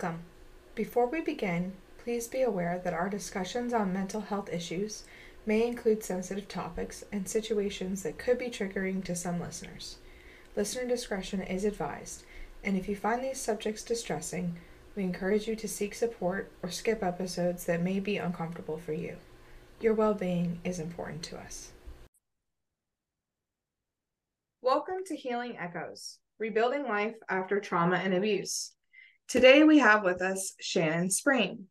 Welcome. Before we begin, please be aware that our discussions on mental health issues may include sensitive topics and situations that could be triggering to some listeners. Listener discretion is advised, and if you find these subjects distressing, we encourage you to seek support or skip episodes that may be uncomfortable for you. Your well being is important to us. Welcome to Healing Echoes Rebuilding Life After Trauma and Abuse. Today we have with us Shannon Spring.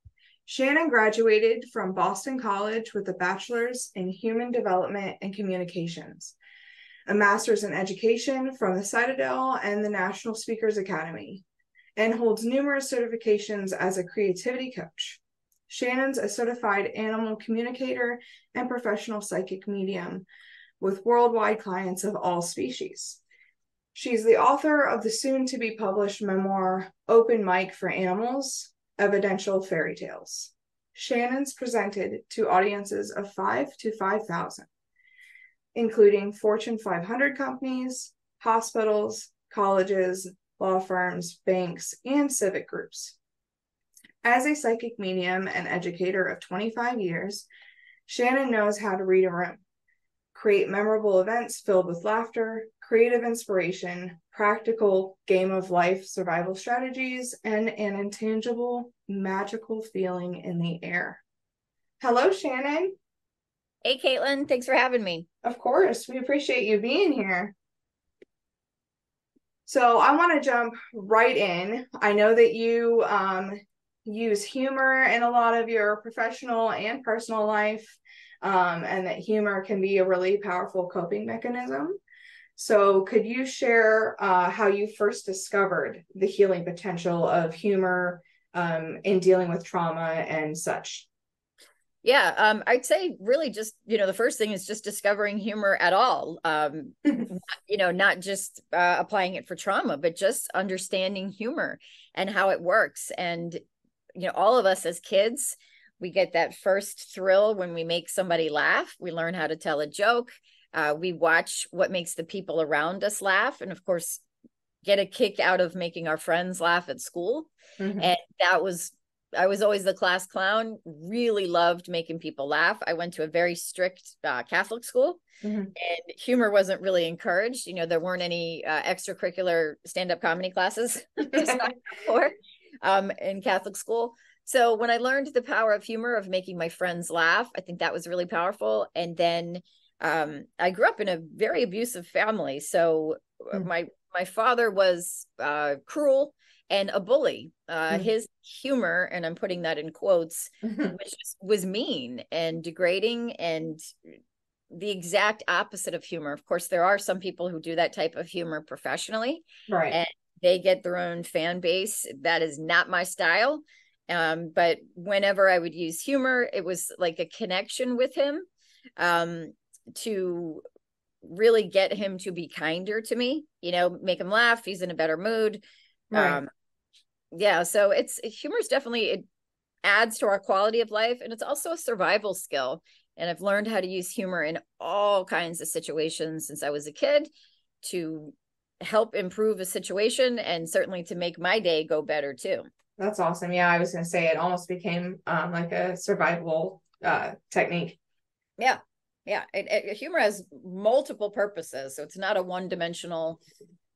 Shannon graduated from Boston College with a bachelor's in human development and communications, a master's in education from the Citadel and the National Speakers Academy, and holds numerous certifications as a creativity coach. Shannon's a certified animal communicator and professional psychic medium with worldwide clients of all species. She's the author of the soon to be published memoir, Open Mic for Animals Evidential Fairy Tales. Shannon's presented to audiences of 5 to 5,000, including Fortune 500 companies, hospitals, colleges, law firms, banks, and civic groups. As a psychic medium and educator of 25 years, Shannon knows how to read a room, create memorable events filled with laughter, creative inspiration, practical game of life survival strategies, and an intangible magical feeling in the air. Hello, Shannon. Hey, Caitlin. Thanks for having me. Of course. We appreciate you being here. So, I want to jump right in. I know that you um, use humor in a lot of your professional and personal life, um, and that humor can be a really powerful coping mechanism. So, could you share uh, how you first discovered the healing potential of humor um, in dealing with trauma and such? Yeah, um, I'd say really just you know the first thing is just discovering humor at all. Um, you know, not just uh, applying it for trauma, but just understanding humor and how it works. And you know, all of us as kids, we get that first thrill when we make somebody laugh. We learn how to tell a joke. Uh, we watch what makes the people around us laugh, and of course, get a kick out of making our friends laugh at school. Mm-hmm. And that was I was always the class clown, really loved making people laugh. I went to a very strict uh, Catholic school mm-hmm. and humor wasn't really encouraged. You know, there weren't any uh, extracurricular stand up comedy classes um, in Catholic school. So when I learned the power of humor, of making my friends laugh, I think that was really powerful. And then um, I grew up in a very abusive family. So mm-hmm. my my father was uh, cruel and a bully. Uh, mm-hmm. His humor, and I'm putting that in quotes, mm-hmm. was, was mean and degrading and the exact opposite of humor. Of course, there are some people who do that type of humor professionally, right? And they get their own fan base. That is not my style. Um, but whenever I would use humor, it was like a connection with him um, to really get him to be kinder to me. You know, make him laugh. He's in a better mood. Right. Um, yeah so it's humor is definitely it adds to our quality of life and it's also a survival skill and i've learned how to use humor in all kinds of situations since i was a kid to help improve a situation and certainly to make my day go better too that's awesome yeah i was going to say it almost became um, like a survival uh, technique yeah yeah it, it, humor has multiple purposes so it's not a one-dimensional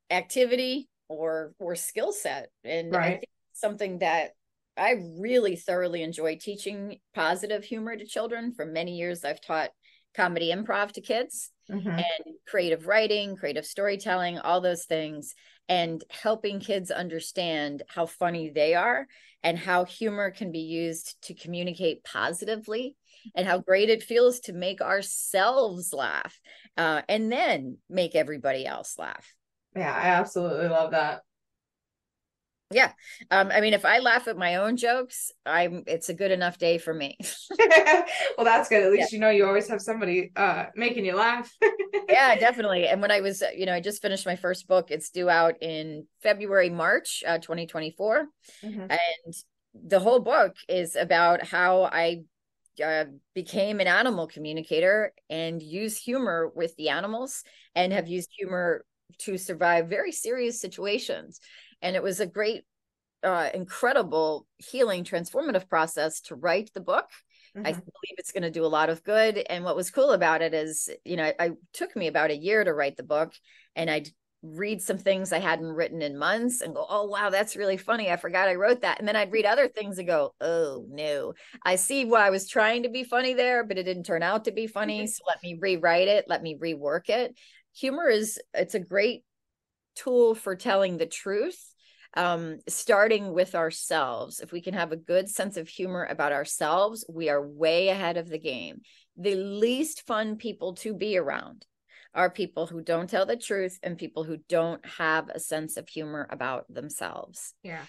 activity or or skill set and right. I think something that I really thoroughly enjoy teaching positive humor to children. For many years, I've taught comedy improv to kids mm-hmm. and creative writing, creative storytelling, all those things, and helping kids understand how funny they are and how humor can be used to communicate positively and how great it feels to make ourselves laugh uh, and then make everybody else laugh. Yeah, I absolutely love that. Yeah. Um, I mean, if I laugh at my own jokes, I'm it's a good enough day for me. well, that's good. At least yeah. you know you always have somebody uh making you laugh. yeah, definitely. And when I was, you know, I just finished my first book. It's due out in February, March, uh, 2024. Mm-hmm. And the whole book is about how I uh, became an animal communicator and use humor with the animals and have used humor to survive very serious situations and it was a great uh, incredible healing transformative process to write the book mm-hmm. i believe it's going to do a lot of good and what was cool about it is you know I, took me about a year to write the book and i'd read some things I hadn't written in months and go, oh, wow, that's really funny. I forgot I wrote that. And then I'd read other things and go, oh, no, I see why I was trying to be funny there, but it didn't turn out to be funny. So let me rewrite it, let me rework it. Humor is, it's a great tool for telling the truth um, starting with ourselves. If we can have a good sense of humor about ourselves, we are way ahead of the game. The least fun people to be around are people who don't tell the truth and people who don't have a sense of humor about themselves. Yeah.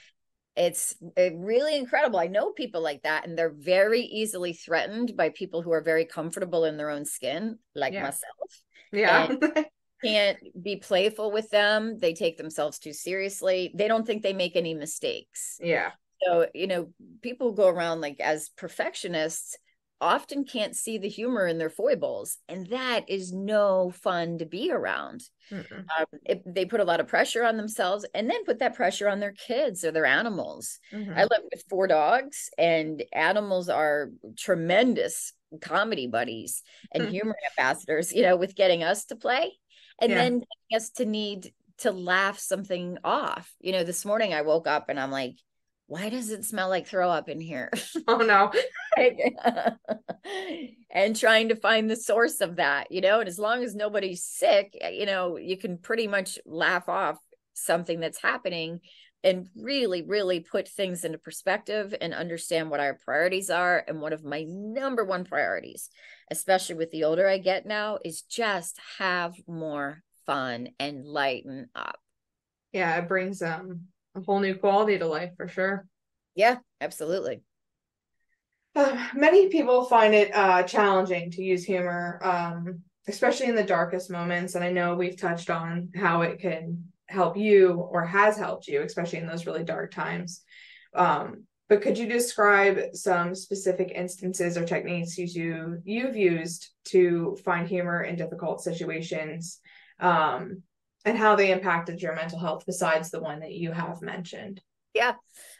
It's really incredible. I know people like that, and they're very easily threatened by people who are very comfortable in their own skin, like yeah. myself. Yeah. can't be playful with them. They take themselves too seriously. They don't think they make any mistakes. Yeah. So, you know, people go around like as perfectionists often can't see the humor in their foibles and that is no fun to be around um, it, they put a lot of pressure on themselves and then put that pressure on their kids or their animals mm-hmm. i live with four dogs and animals are tremendous comedy buddies and mm-hmm. humor ambassadors you know with getting us to play and yeah. then us to need to laugh something off you know this morning i woke up and i'm like why does it smell like throw up in here? Oh no. and trying to find the source of that, you know, and as long as nobody's sick, eh, you know, you can pretty much laugh off something that's happening and really, really put things into perspective and understand what our priorities are. And one of my number one priorities, especially with the older I get now, is just have more fun and lighten up. Yeah, it brings um a whole new quality to life for sure. Yeah, absolutely. Uh, many people find it uh, challenging to use humor, um, especially in the darkest moments. And I know we've touched on how it can help you or has helped you, especially in those really dark times. Um, but could you describe some specific instances or techniques you you've used to find humor in difficult situations? Um, and how they impacted your mental health besides the one that you have mentioned. Yeah,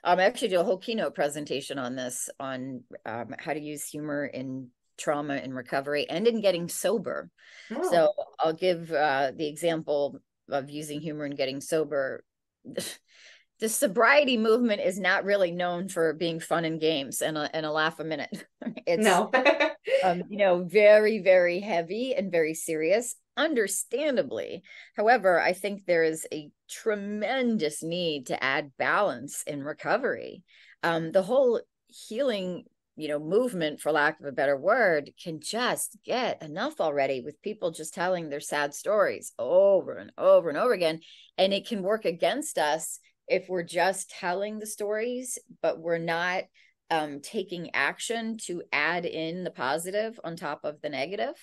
um, I actually do a whole keynote presentation on this on um, how to use humor in trauma and recovery and in getting sober. Oh. So I'll give uh, the example of using humor and getting sober. the sobriety movement is not really known for being fun and games and a, and a laugh a minute. It's no, um, you know, very very heavy and very serious understandably. However, I think there is a tremendous need to add balance in recovery. Um, the whole healing you know movement for lack of a better word can just get enough already with people just telling their sad stories over and over and over again. And it can work against us if we're just telling the stories but we're not um, taking action to add in the positive on top of the negative.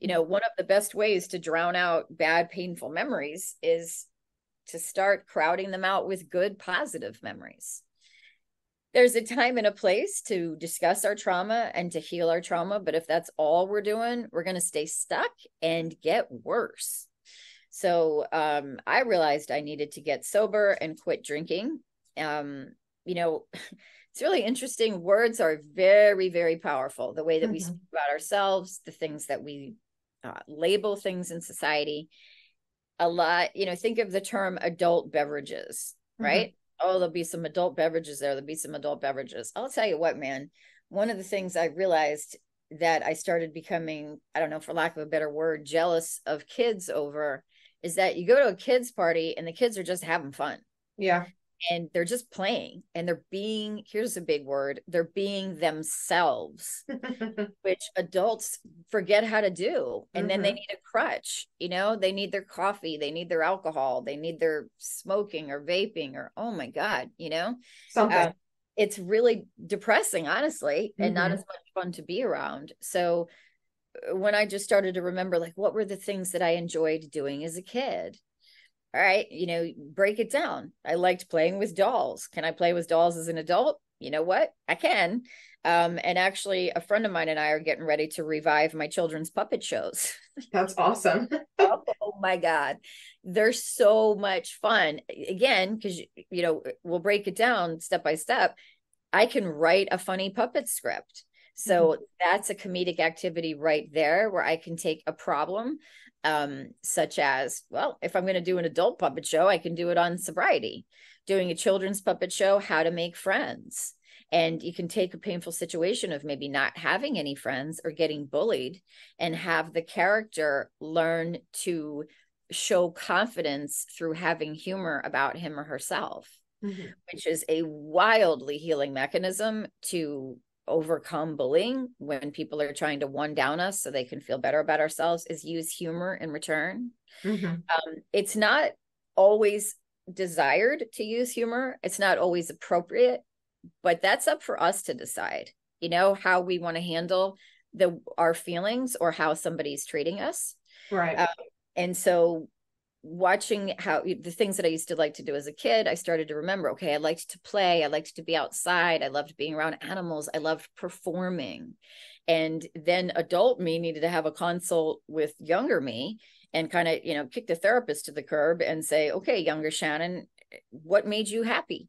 You know one of the best ways to drown out bad painful memories is to start crowding them out with good positive memories there's a time and a place to discuss our trauma and to heal our trauma but if that's all we're doing we're going to stay stuck and get worse so um, i realized i needed to get sober and quit drinking um, you know it's really interesting. Words are very, very powerful. The way that mm-hmm. we speak about ourselves, the things that we uh, label things in society. A lot, you know, think of the term adult beverages, mm-hmm. right? Oh, there'll be some adult beverages there. There'll be some adult beverages. I'll tell you what, man. One of the things I realized that I started becoming, I don't know, for lack of a better word, jealous of kids over is that you go to a kids' party and the kids are just having fun. Yeah and they're just playing and they're being here's a big word they're being themselves which adults forget how to do and mm-hmm. then they mm-hmm. need a crutch you know they need their coffee they need their alcohol they need their smoking or vaping or oh my god you know something uh, it's really depressing honestly and mm-hmm. not as much fun to be around so uh, when i just started to remember like what were the things that i enjoyed doing as a kid all right, you know, break it down. I liked playing with dolls. Can I play with dolls as an adult? you know what? I can. Um, and actually, a friend of mine and I are getting ready to revive my children's puppet shows. That's awesome. oh, my God. They're so much fun. Again, because, you know, we'll break it down step by step. I can write a funny puppet script. So mm-hmm. that's a comedic activity right there where I can take a problem, um, such as, well, if I'm going to do an adult puppet show, I can do it on sobriety. Doing a children's puppet show, how to make friends and you can take a painful situation of maybe not having any friends or getting bullied and have the character learn to show confidence through having humor about him or herself mm-hmm. which is a wildly healing mechanism to overcome bullying when people are trying to one down us so they can feel better about ourselves is use humor in return. Mm-hmm. um, it's not always desired to use humor. It's not always appropriate but that's up for us to decide you know how we want to handle the our feelings or how somebody's treating us. Right. Um, and so watching how the things that i used to like to do as a kid i started to remember okay i liked to play i liked to be outside i loved being around animals i loved performing and then adult me needed to have a consult with younger me and kind of you know kick the therapist to the curb and say okay younger shannon what made you happy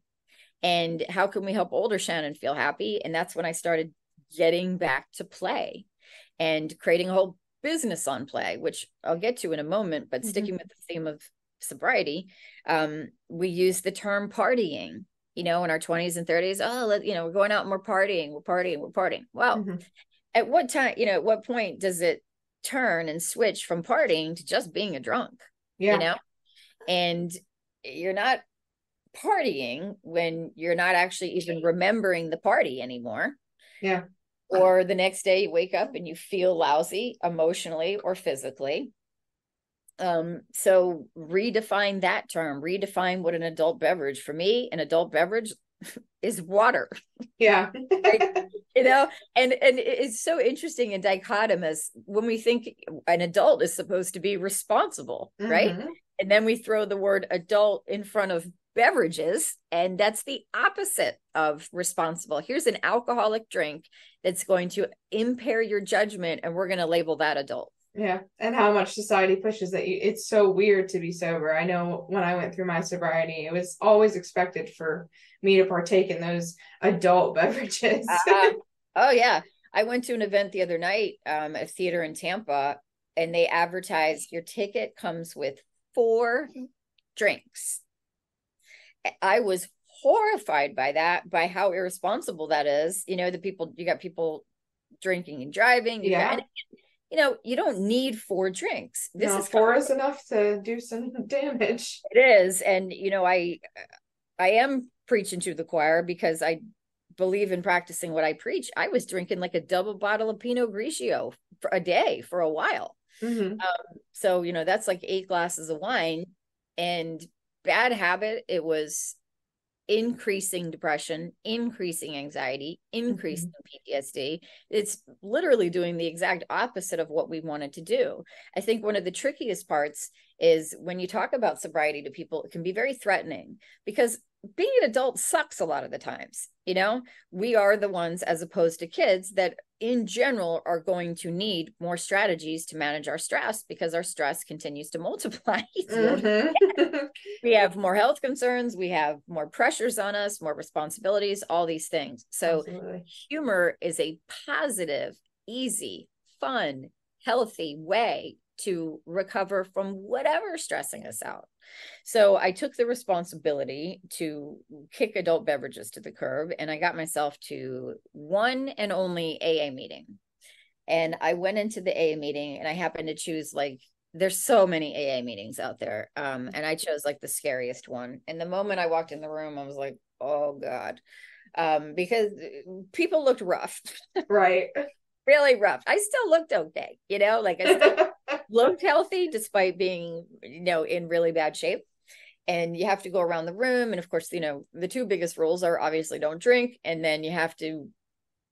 and how can we help older Shannon feel happy? And that's when I started getting back to play and creating a whole business on play, which I'll get to in a moment. But mm-hmm. sticking with the theme of sobriety, um, we use the term partying. You know, in our 20s and 30s, oh, let, you know, we're going out and we're partying, we're partying, we're partying. Well, mm-hmm. at what time, you know, at what point does it turn and switch from partying to just being a drunk? Yeah. You know, and you're not partying when you're not actually even remembering the party anymore. Yeah. Or the next day you wake up and you feel lousy emotionally or physically. Um, so redefine that term, redefine what an adult beverage. For me, an adult beverage is water. Yeah. you know, and and it's so interesting and dichotomous when we think an adult is supposed to be responsible, mm-hmm. right? And then we throw the word adult in front of beverages and that's the opposite of responsible here's an alcoholic drink that's going to impair your judgment and we're going to label that adult. Yeah and how much society pushes that you, it's so weird to be sober. I know when i went through my sobriety it was always expected for me to partake in those adult beverages. Uh, oh yeah. I went to an event the other night um, a theater in tampa and they advertised your ticket comes with four drinks. I was horrified by that, by how irresponsible that is. You know, the people you got people drinking and driving. You yeah. Got, you know, you don't need four drinks. This no, is four is enough to do some damage. It is, and you know, I I am preaching to the choir because I believe in practicing what I preach. I was drinking like a double bottle of Pinot Grigio for a day for a while. Mm-hmm. Um, so you know, that's like eight glasses of wine, and bad habit. It was increasing depression, increasing anxiety, increasing mm-hmm. PTSD. It's literally doing the exact opposite of what we wanted to do. I think one of the trickiest parts is when you talk about sobriety to people, it can be very threatening because being an adult sucks a lot of the times. You know, we are the ones, as opposed to kids, that in general are going to need more strategies to manage our stress because our stress continues to multiply. mm-hmm. we have more health concerns, we have more pressures on us, more responsibilities, all these things. So, Absolutely. humor is a positive, easy, fun, healthy way to recover from whatever stressing us out. So I took the responsibility to kick adult beverages to the curb and I got myself to one and only AA meeting. And I went into the AA meeting and I happened to choose like there's so many AA meetings out there. Um, and I chose like the scariest one. And the moment I walked in the room, I was like, oh God. Um, because people looked rough. Right. really rough. I still looked okay, you know, like I still looked healthy despite being, you know, in really bad shape. And you have to go around the room. And of course, you know, the two biggest rules are obviously don't drink. And then you have to,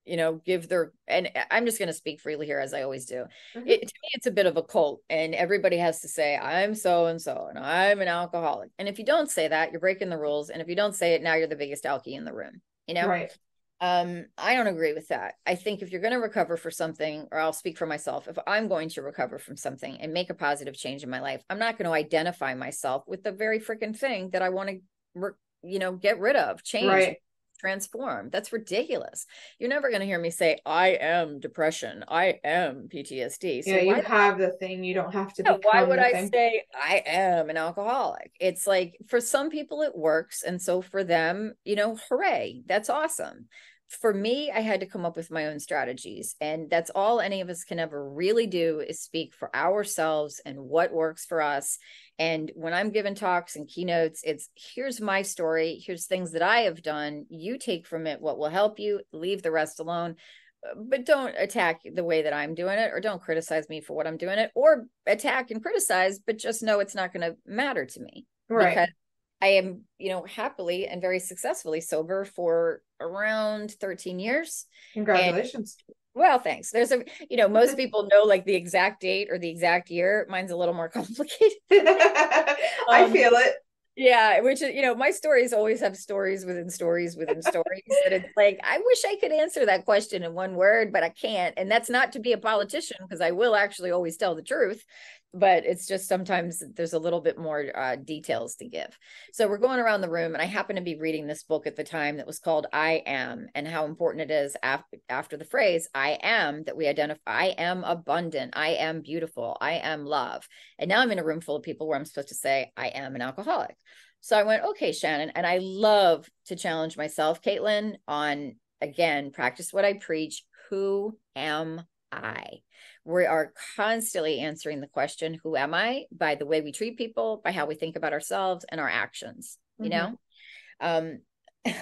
you know, give their, and I'm just going to speak freely here as I always do. Mm-hmm. It, to me, it's a bit of a cult. And everybody has to say, I'm so and so, and I'm an alcoholic. And if you don't say that, you're breaking the rules. And if you don't say it, now you're the biggest alky in the room, you know? Right. Um, I don't agree with that. I think if you're going to recover for something, or I'll speak for myself, if I'm going to recover from something and make a positive change in my life, I'm not going to identify myself with the very freaking thing that I want to, you know, get rid of, change, right transform. That's ridiculous. You're never going to hear me say, I am depression. I am PTSD. So yeah, you have the thing. You don't have to. Yeah, why would I thing? say I am an alcoholic? It's like for some people it works. And so for them, you know, hooray, that's awesome for me, I had to come up with my own strategies. And that's all any of us can ever really do is speak for ourselves and what works for us. And when I'm given talks and keynotes, it's here's my story, here's things that I have done. You take from it what will help you, leave the rest alone. Uh, but don't attack the way that I'm doing it, or don't criticize me for what I'm doing it, or attack and criticize, but just know it's not going to matter to me. Right. Because I am, you know, happily and very successfully sober for around 13 years. Congratulations. Well, thanks. There's a, you know, most people know like the exact date or the exact year. Mine's a little more complicated. I um, feel it. Yeah, which you know, my stories always have stories within stories within stories. and it's like, I wish I could answer that question in one word, but I can't. And that's not to be a politician because I will actually always tell the truth but it's just sometimes there's a little bit more uh, details to give. So we're going around the room, and I happen to be reading this book at the time that was called I Am, and how important it is after, after the phrase I am that we identify I am abundant, I am beautiful, I am love. And now I'm in a room full of people where I'm supposed to say I am an alcoholic. So I went, okay, Shannon. And I love to challenge myself, Caitlin, on again, practice what I preach. Who am I? We are constantly answering the question who am i? By the way we treat people by how we think about ourselves and our actions you mm-hmm. know? Um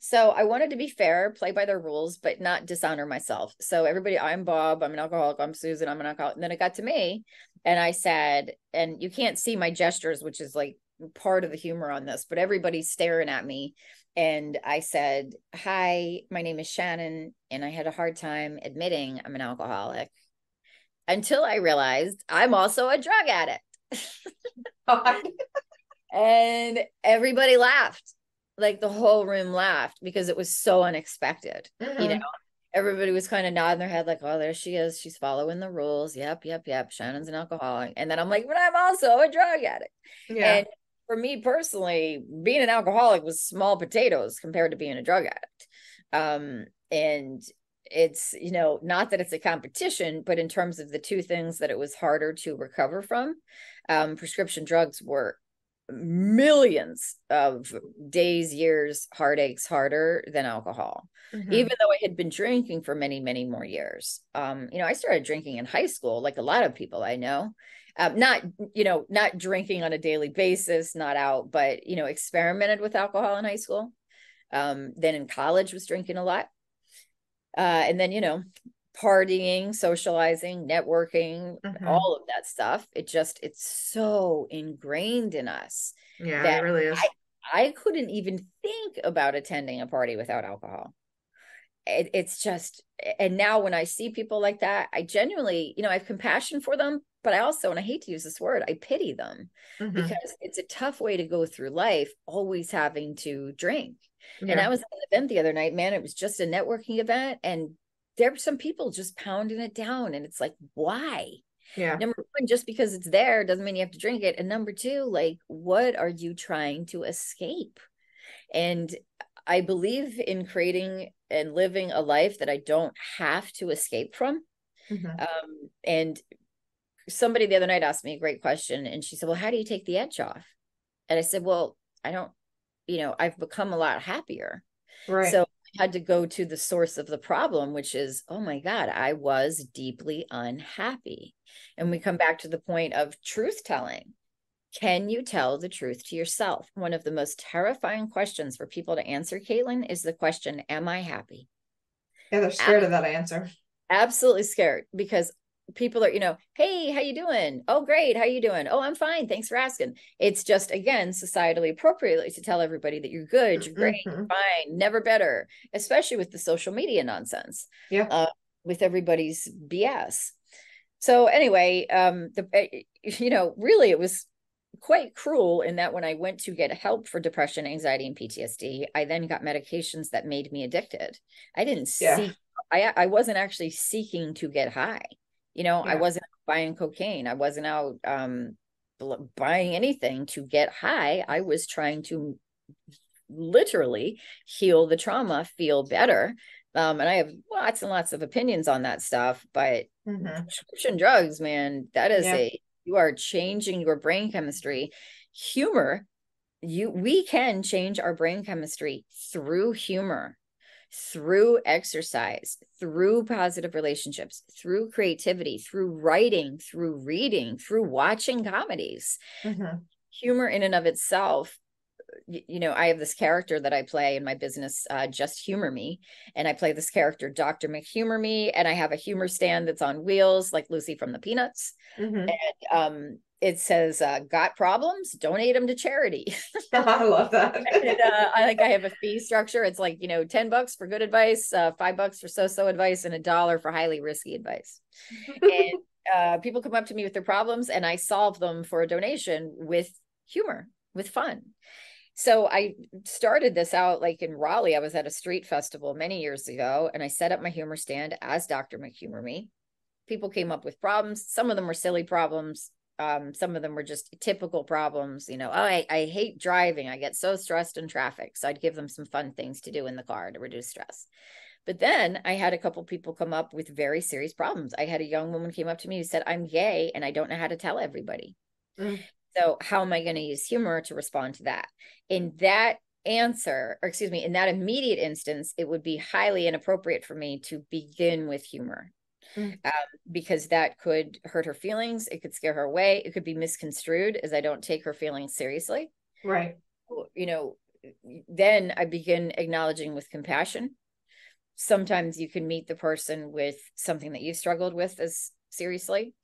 so i wanted to be fair play by their rules but not dishonor myself. So everybody i'm bob i'm an alcoholic i'm susan i'm an alcoholic and then it got to me and i said and you can't see my gestures which is like part of the humor on this but everybody's staring at me and i said hi my name is shannon and i had a hard time admitting i'm an alcoholic until I realized I'm also a drug addict. and everybody laughed. Like the whole room laughed because it was so unexpected. Mm-hmm. You know, everybody was kind of nodding their head, like, oh, there she is. She's following the rules. Yep, yep, yep. Shannon's an alcoholic. And then I'm like, but I'm also a drug addict. Yeah. And for me personally, being an alcoholic was small potatoes compared to being a drug addict. Um, and it's you know not that it's a competition but in terms of the two things that it was harder to recover from um, prescription drugs were millions of days years heartaches harder than alcohol. Mm-hmm. even though i had been drinking for many many more years um, you know i started drinking in high school like a lot of people i know. Um, not you know not drinking on a daily basis not out but you know experimented with alcohol in high school. Um, then in college was drinking a lot uh, and then you know partying socializing networking mm-hmm. all of that stuff it just it's so ingrained in us yeah it really is I, I couldn't even think about attending a party without alcohol it, it's just and now when i see people like that i genuinely you know i have compassion for them but i also and i hate to use this word i pity them mm-hmm. because it's a tough way to go through life always having to drink yeah. And I was at an event the other night, man, it was just a networking event. And there were some people just pounding it down. And it's like, why? Yeah. Number one, just because it's there doesn't mean you have to drink it. And number two, like, what are you trying to escape? And I believe in creating and living a life that I don't have to escape from. Mm-hmm. Um, and somebody the other night asked me a great question, and she said, Well, how do you take the edge off? And I said, Well, I don't you know i've become a lot happier. Right. So i had to go to the source of the problem which is oh my god i was deeply unhappy. And we come back to the point of truth telling. Can you tell the truth to yourself? One of the most terrifying questions for people to answer caitlin is the question am i happy? Yeah they're scared of that answer. Absolutely scared because people are you know hey how you doing oh great how you doing oh i'm fine thanks for asking it's just again societally appropriately to tell everybody that you're good you're great mm-hmm. you're fine never better especially with the social media nonsense yeah uh, with everybody's bs so anyway um the eh, you know really it was quite cruel in that when I went to get help for depression, anxiety, and PTSD, I then got medications that made me addicted. I didn't yeah. seek, I, I wasn't actually seeking to get high. You know, yeah. I wasn't buying cocaine. I wasn't out um, buying anything to get high. I was trying to literally heal the trauma, feel better. Um, and I have lots and lots of opinions on that stuff, but mm-hmm. prescription drugs, man, that is yeah. a you are changing your brain chemistry. Humor, you we can change our brain chemistry through humor through exercise, through positive relationships, through creativity, through writing, through reading, through watching comedies. Mm-hmm. Humor in and of itself you know, I have this character that I play in my business, uh, Just Humor Me. And I play this character, Dr. McHumor Me. And I have a humor stand that's on wheels, like Lucy from the Peanuts. Mm-hmm. And um, it says, uh, Got problems? Donate them to charity. I love that. and, uh, I like, I have a fee structure. It's like, you know, 10 bucks for good advice, uh, five bucks for so so advice, and a dollar for highly risky advice. and uh, people come up to me with their problems, and I solve them for a donation with humor, with fun so I started this out like in Raleigh. I was at a street festival many years ago and I set up my humor stand as Dr. McHumor Me. People came up with problems. Some of them were silly problems. Um, some of them were just typical problems. You know, oh, I, I hate driving. I get so stressed in traffic. So I'd give them some fun things to do in the car to reduce stress. But then I had a couple people come up with very serious problems. I had a young woman came up to me who said, I'm gay and I don't know how to tell everybody. Mm. So, how am I going to use humor to respond to that? In that answer, or excuse me, in that immediate instance, it would be highly inappropriate for me to begin with humor. Mm. Um, because that could hurt her feelings. It could scare her away. It could be misconstrued as I don't take her feelings seriously. Right. You know, then I begin acknowledging with compassion. Sometimes you can meet the person with something that you've struggled with as seriously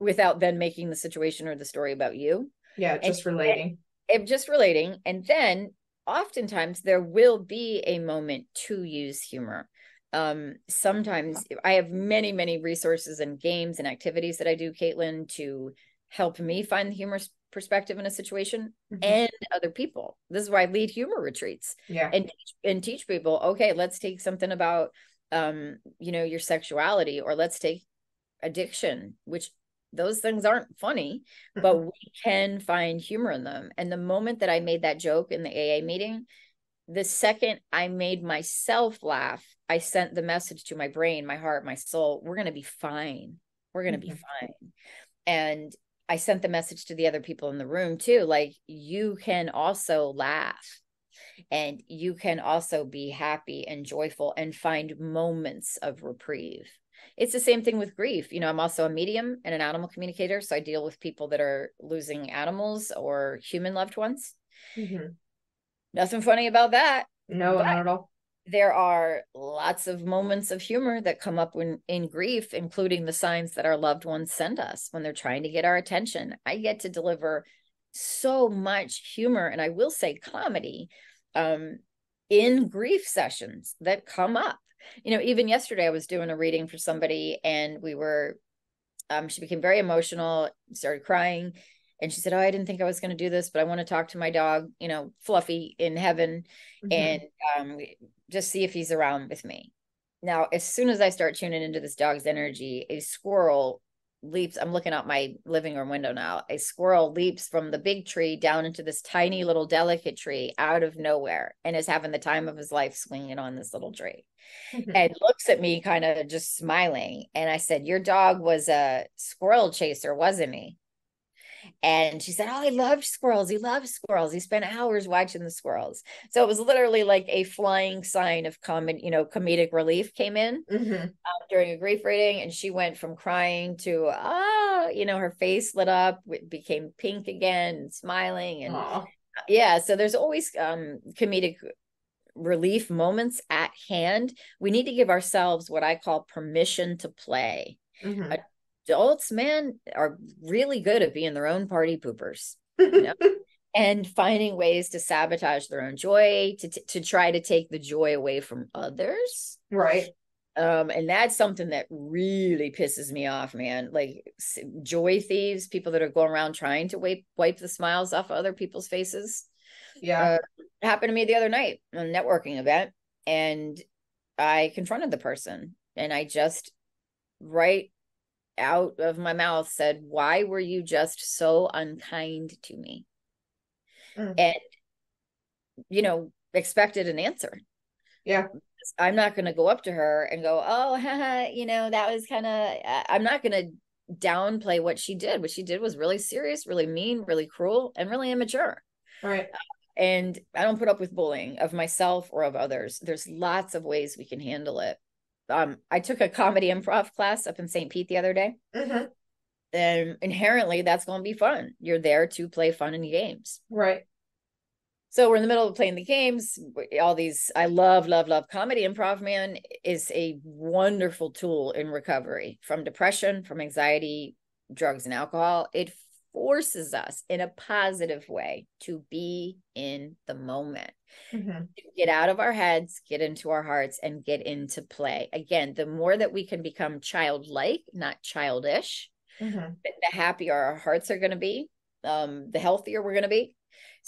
without then making the situation or the story about you. Yeah, just and, relating. And, just relating. And then oftentimes there will be a moment to use humor. Um, sometimes I have many, many resources and games and activities that I do, Caitlin, to help me find the humorous perspective in a situation mm-hmm. and other people. This is why I lead humor retreats. Yeah. And and teach people, okay, let's take something about um, you know, your sexuality, or let's take addiction, which those things aren't funny, but mm-hmm. we can find humor in them. And the moment that I made that joke in the AA meeting, the second I made myself laugh, I sent the message to my brain, my heart, my soul, we're going to be fine. We're going to mm-hmm. be fine. And I sent the message to the other people in the room too like, you can also laugh and you can also be happy and joyful and find moments of reprieve it's the same thing with grief. You know, I'm also a medium and an animal communicator. So I deal with people that are losing animals or human loved ones. Mm-hmm. Nothing funny about that. No, not at all. There are lots of moments of humor that come up when in grief, including the signs that our loved ones send us when they're trying to get our attention. I get to deliver so much humor and I will say comedy um, in grief sessions that come up you know even yesterday i was doing a reading for somebody and we were um she became very emotional started crying and she said oh i didn't think i was going to do this but i want to talk to my dog you know fluffy in heaven mm-hmm. and um just see if he's around with me. Now as soon as i start tuning into this dog's energy a squirrel leaps i'm looking out my living room window now a squirrel leaps from the big tree down into this tiny little delicate tree out of nowhere and is having the time of his life swinging on this little tree and looks at me kind of just smiling and i said your dog was a squirrel chaser wasn't he and she said, Oh, he loved squirrels. He loves squirrels. He spent hours watching the squirrels. So it was literally like a flying sign of common, you know, comedic relief came in mm-hmm. um, during a grief reading. And she went from crying to, ah, you know, her face lit up, became pink again, and smiling. And Aww. yeah, so there's always um, comedic relief moments at hand. We need to give ourselves what I call permission to play. Mm-hmm adults, man, are really good at being their own party poopers. You know? and finding ways to sabotage their own joy to to try to take the joy away from others right Um, and that's something that really pisses me off, man. Like joy thieves, people that are going around trying to wipe wipe the smiles off of other people's faces. Yeah. Uh, happened to me the other night on a networking event, and I confronted the person, and I just right out of my mouth said, "Why were you just so unkind to me?" Mm. And you know, expected an answer. Yeah. I'm not going to go up to her and go, oh, haha, you know, that was kind of, I'm not going to downplay what she did. What she did was really serious, really mean, really cruel, and really immature. Right. And I don't put up with bullying of myself or of others. There's lots of ways we can handle it. Um, I took a comedy improv class up in St. Pete the other day. Mm-hmm. And inherently, that's going to be fun. You're there to play fun and games. Right. So we're in the middle of playing the games. All these, I love, love, love comedy. Improv Man is a wonderful tool in recovery from depression, from anxiety, drugs, and alcohol. It forces us in a positive way to be in the moment, mm-hmm. get out of our heads, get into our hearts, and get into play. Again, the more that we can become childlike, not childish, mm-hmm. the happier our hearts are going to be, um, the healthier we're going to be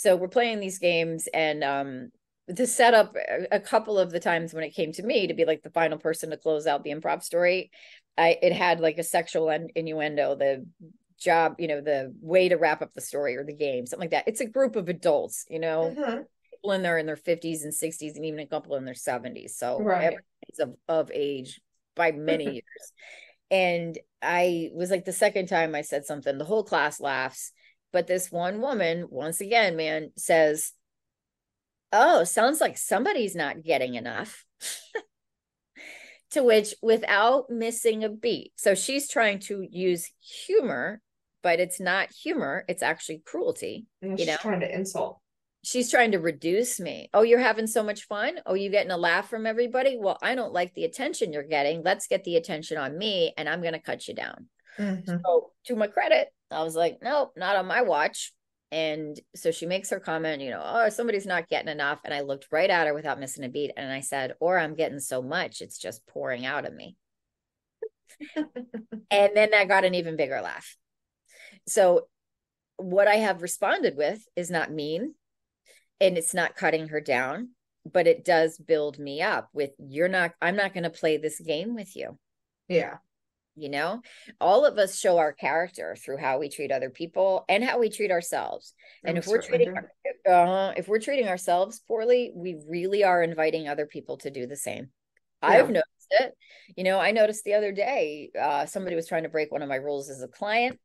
so we're playing these games and um to set up a couple of the times when it came to me to be like the final person to close out the improv story i it had like a sexual innuendo the job you know the way to wrap up the story or the game something like that it's a group of adults you know mm-hmm. people in there in their 50s and 60s and even a couple in their 70s so right. of, of age by many years and i was like the second time i said something the whole class laughs but this one woman, once again, man, says, Oh, sounds like somebody's not getting enough. to which, without missing a beat, so she's trying to use humor, but it's not humor, it's actually cruelty. And you know, trying to insult. She's trying to reduce me. Oh, you're having so much fun. Oh, you getting a laugh from everybody. Well, I don't like the attention you're getting. Let's get the attention on me, and I'm going to cut you down. Mm-hmm. So, to my credit, I was like, nope, not on my watch. And so she makes her comment, you know, oh, somebody's not getting enough. And I looked right at her without missing a beat. And I said, or I'm getting so much, it's just pouring out of me. and then I got an even bigger laugh. So, what I have responded with is not mean and it's not cutting her down, but it does build me up with, you're not, I'm not going to play this game with you. Yeah. You know? All of us show our character through how we treat other people and how we treat ourselves. And if we're treating uh, if we're treating ourselves poorly we really are inviting other people to do the same. Yeah. i've noticed it. You know i noticed the other day uh, somebody was trying to break one of my rules as a client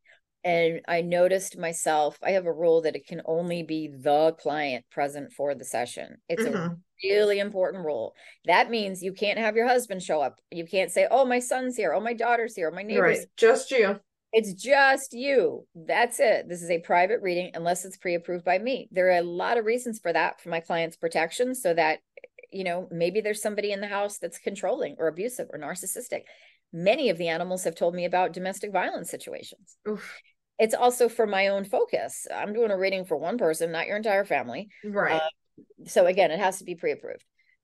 and i noticed myself i have a rule that it can only be the client present for the session. It's mm-hmm. a really important rule. That means you can't have your husband show up. You can't say oh my son's here. Oh my daughter's here. Oh my neighbor's right. just you. It's just you. That's it. This is a private reading unless it's pre-approved by me. There are a lot of reasons for that for my client's protection so that you know maybe there's somebody in the house that's controlling or abusive or narcissistic. Many of the animals have told me about domestic violence situations. Oof it's also for my own focus. I'm doing a reading for one person, not your entire family. Right. Uh, so again, it has to be pre-approved.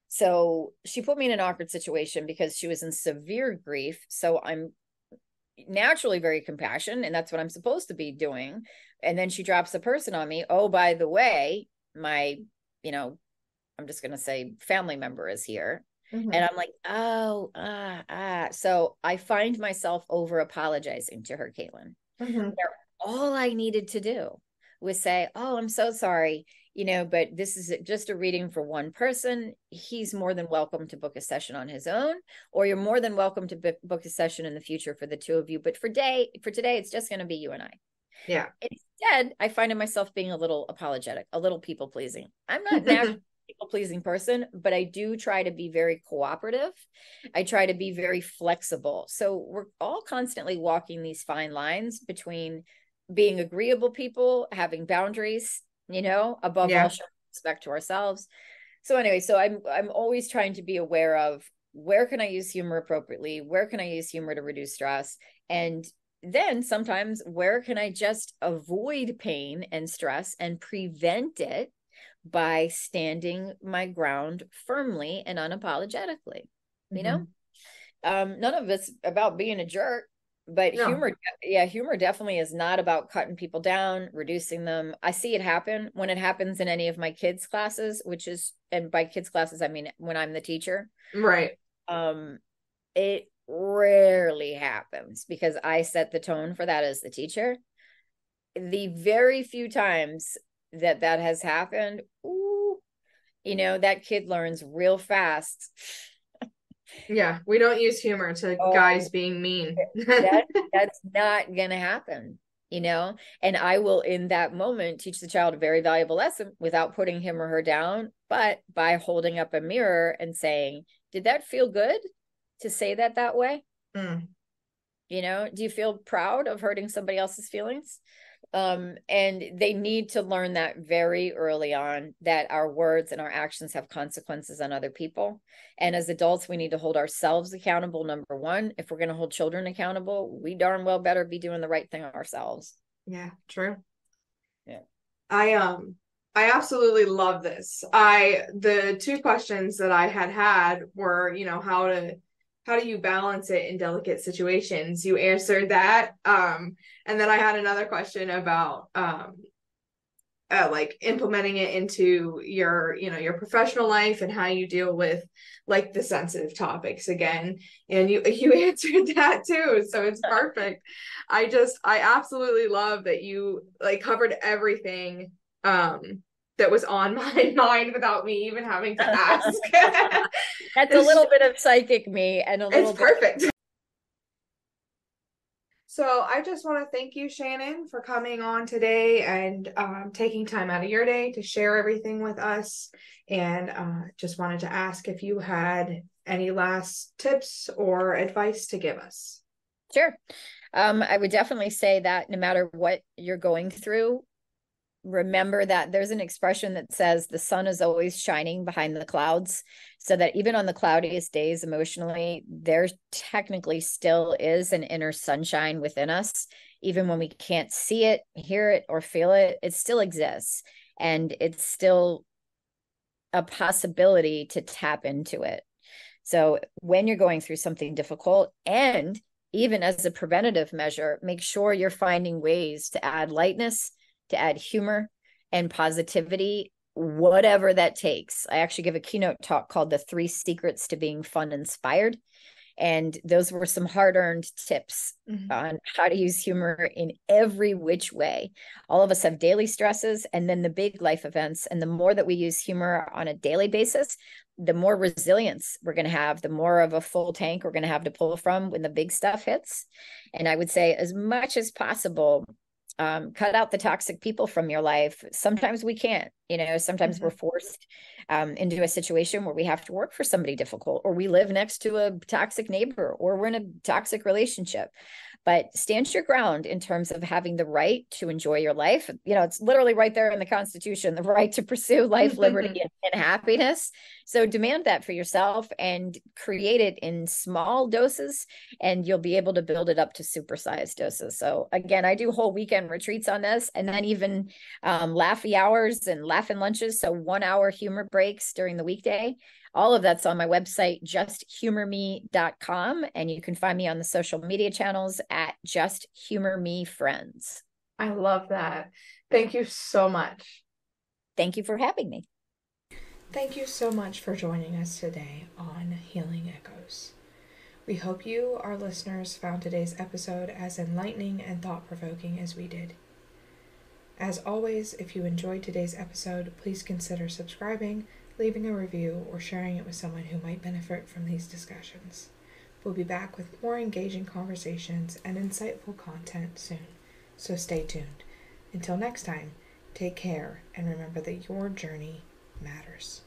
So she put me in an awkward situation because she was in severe grief. So I'm naturally very compassionate, and that's what I'm supposed to be doing. And then she drops a person on me. Oh, by the way, my, you know, I'm just gonna say family member is here. Mm-hmm. And I'm like, oh, ah, ah. So I find myself over apologizing to her, Caitlin. Mm-hmm. All I needed to do was say, oh, I'm so sorry, you know, but this is just a reading for one person. He's more than welcome to book a session on his own, or you're more than welcome to book a session in the future for the two of you. But for day for today, it's just going to be you and I. Yeah. Instead, I find myself being a little apologetic, a little people pleasing. I'm not naturally people pleasing person, but I do try to be very cooperative. I try to be very flexible. So we're all constantly walking these fine lines between being agreeable people, having boundaries, you know, above yeah. all showing respect to ourselves. So anyway, so I'm I'm always trying to be aware of where can I use humor appropriately? Where can I use humor to reduce stress? And then sometimes where can I just avoid pain and stress and prevent it by standing my ground firmly and unapologetically, you mm-hmm. know? Um, none of it's about being a jerk, but no. humor, yeah, humor definitely is not about cutting people down, reducing them. I see it happen when it happens in any of my kids' classes, which is, and by kids' classes, I mean when I'm the teacher. Right. Um, it rarely happens because I set the tone for that as the teacher. The very few times that that has happened, ooh, you know, that kid learns real fast. Yeah, we don't use humor to oh, guys being mean. that, that's not going to happen, you know? And I will, in that moment, teach the child a very valuable lesson without putting him or her down, but by holding up a mirror and saying, Did that feel good to say that that way? Mm. You know, do you feel proud of hurting somebody else's feelings? Um, and they need to learn that very early on that our words and our actions have consequences on other people. And as adults we need to hold ourselves accountable number one. If we're going to hold children accountable we darn well better be doing the right thing ourselves. Yeah true. Yeah. I um I absolutely love this. I the two questions that I had had were, you know, how to how do you balance it in delicate situations? You answered that um and then i had another question about um uh, like implementing it into your you know your professional life and how you deal with like the sensitive topics again. And you you answered that too so it's perfect. I just i absolutely love that you like covered everything um that was on my mind without me even having to ask. That's a little bit of psychic me and a little it's perfect. So I just want to thank you, Shannon, for coming on today and um, taking time out of your day to share everything with us. And uh, just wanted to ask if you had any last tips or advice to give us. Sure. Um, I would definitely say that no matter what you're going through, remember that there's an expression that says the sun is always shining behind the clouds so that even on the cloudiest days emotionally there technically still is an inner sunshine within us. Even when we can't see it hear it or feel it it still exists and it's still a possibility to tap into it. So when you're going through something difficult and even as a preventative measure make sure you're finding ways to add lightness to add humor and positivity, whatever that takes. I actually give a keynote talk called The Three Secrets to Being Fun Inspired. And those were some hard earned tips mm-hmm. on how to use humor in every which way. All of us have daily stresses and then the big life events. And the more that we use humor on a daily basis, the more resilience we're going to have, the more of a full tank we're going to have to pull from when the big stuff hits. And I would say, as much as possible, um, cut out the toxic people from your life. Sometimes we can't, you know, sometimes mm-hmm. we're forced um, into a situation where we have to work for somebody difficult, or we live next to a toxic neighbor, or we're in a toxic relationship but stand your ground in terms of having the right to enjoy your life. You know, it's literally right there in the Constitution the right to pursue life, liberty, and, and happiness. So demand that for yourself and create it in small doses, and you'll be able to build it up to supersized doses. So, again, I do whole weekend retreats on this, and then even um, laughy hours and laughing lunches. So, one hour humor breaks during the weekday all of that's on my website, justhumorme.com. And you can find me on the social media channels at Just Humor Me Friends. I love that. Thank you so much. Thank you for having me. Thank you so much for joining us today on Healing Echoes. We hope you, our listeners, found today's episode as enlightening and thought provoking as we did. As always, if you enjoyed today's episode, please consider subscribing leaving a review, or sharing it with someone who might benefit from these discussions. We'll be back with more engaging conversations and insightful content soon, so stay tuned. Until next time, take care and remember that your journey matters.